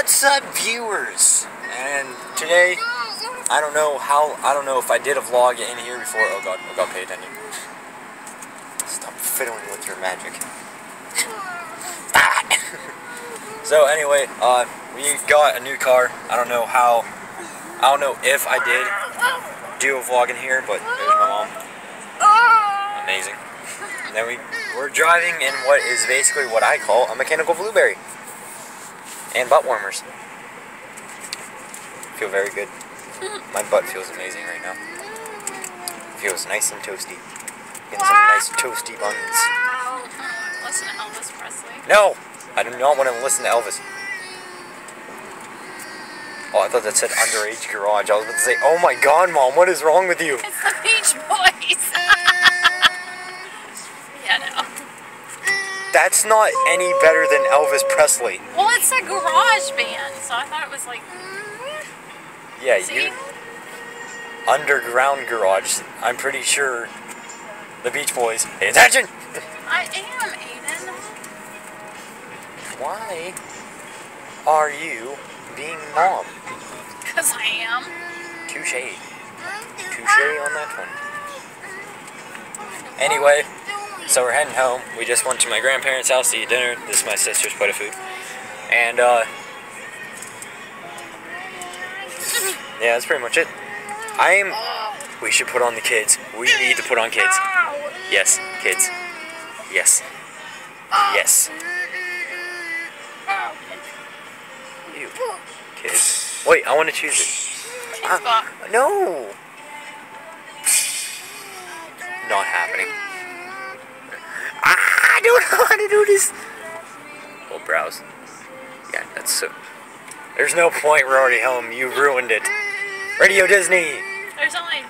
What's up, viewers? And today, I don't know how, I don't know if I did a vlog in here before. Oh god, oh god, pay attention. Stop fiddling with your magic. Ah. so anyway, uh, we got a new car. I don't know how, I don't know if I did do a vlog in here, but there's my mom. Amazing. And then we, we're driving in what is basically what I call a mechanical blueberry and butt warmers. Feel very good. My butt feels amazing right now. Feels nice and toasty. Getting some nice toasty buns. Listen to Elvis Presley. No! I do not want to listen to Elvis. Oh, I thought that said underage garage. I was about to say, oh my god, mom, what is wrong with you? It's the Beach Boys. That's not any better than Elvis Presley. Well, it's a garage band, so I thought it was like. Mm-hmm. Yeah, See? you underground garage. I'm pretty sure the Beach Boys. Pay attention. I am, Aidan. Why are you being mom? Because I am. Touche. Mm-hmm. Touche on that one. Anyway, so we're heading home. We just went to my grandparents' house to eat dinner. This is my sister's plate of food. And, uh, yeah, that's pretty much it. I'm, we should put on the kids. We need to put on kids. Yes, kids. Yes. Yes. You. Kids. Wait, I want to choose it. Ah, no. Not happening. Ah, I don't know how to do this. We'll browse. Yeah, that's so. There's no point. We're already home. You ruined it. Radio Disney. There's only.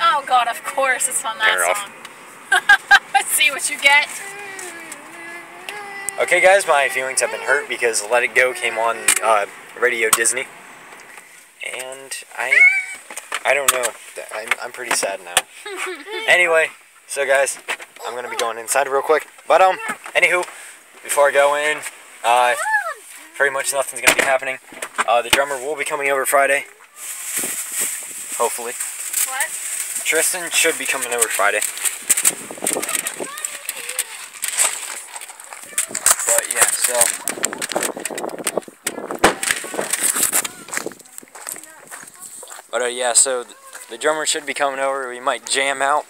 Oh God! Of course, it's on Turn it that off. song. Let's see what you get. Okay, guys, my feelings have been hurt because Let It Go came on uh, Radio Disney, and I, I don't know. I'm, I'm pretty sad now. anyway, so guys, I'm gonna be going inside real quick. But um, anywho, before I go in, uh, pretty much nothing's gonna be happening. Uh, the drummer will be coming over Friday. Hopefully, What? Tristan should be coming over Friday. But yeah, so. But uh, yeah, so th- the drummer should be coming over. We might jam out.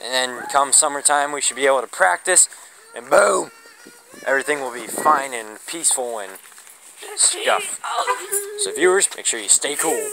And then come summertime, we should be able to practice. And boom! Everything will be fine and peaceful and stuff. So viewers, make sure you stay cool.